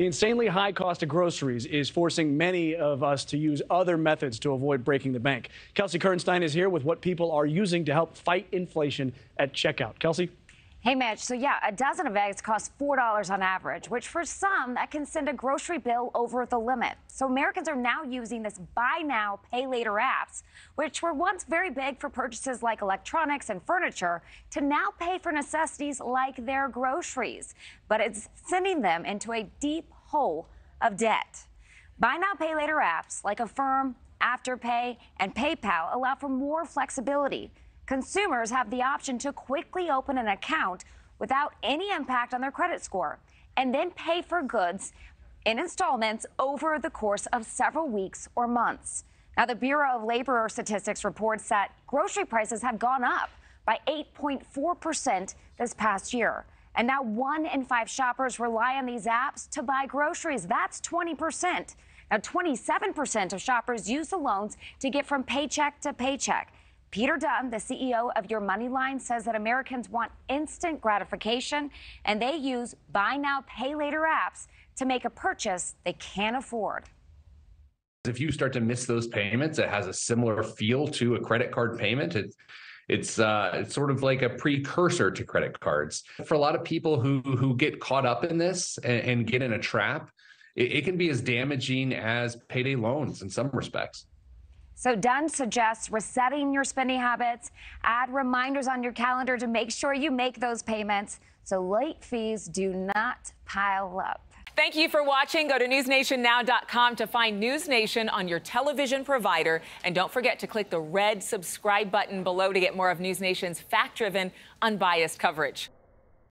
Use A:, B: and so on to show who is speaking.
A: The insanely high cost of groceries is forcing many of us to use other methods to avoid breaking the bank. Kelsey Kernstein is here with what people are using to help fight inflation at checkout. Kelsey?
B: Hey, Mitch. So, yeah, a dozen of eggs costs $4 on average, which for some, that can send a grocery bill over the limit. So, Americans are now using this buy now, pay later apps, which were once very big for purchases like electronics and furniture, to now pay for necessities like their groceries. But it's sending them into a deep hole of debt. Buy now, pay later apps like Affirm, Afterpay, and PayPal allow for more flexibility consumers have the option to quickly open an account without any impact on their credit score and then pay for goods in installments over the course of several weeks or months. Now, the Bureau of Labor Statistics reports that grocery prices have gone up by 8.4% this past year. And now one in five shoppers rely on these apps to buy groceries. That's 20%. Now, 27% of shoppers use the loans to get from paycheck to paycheck. Peter Dunn, the CEO of Your Moneyline, says that Americans want instant gratification and they use buy now, pay later apps to make a purchase they can't afford.
C: If you start to miss those payments, it has a similar feel to a credit card payment. It, it's uh, it's sort of like a precursor to credit cards. For a lot of people who who get caught up in this and, and get in a trap, it, it can be as damaging as payday loans in some respects.
B: So Dunn suggests resetting your spending habits, add reminders on your calendar to make sure you make those payments so late fees do not pile up.
D: Thank you for watching. Go to newsnationnow.com to find News Nation on your television provider. And don't forget to click the red subscribe button below to get more of News Nation's fact driven, unbiased coverage.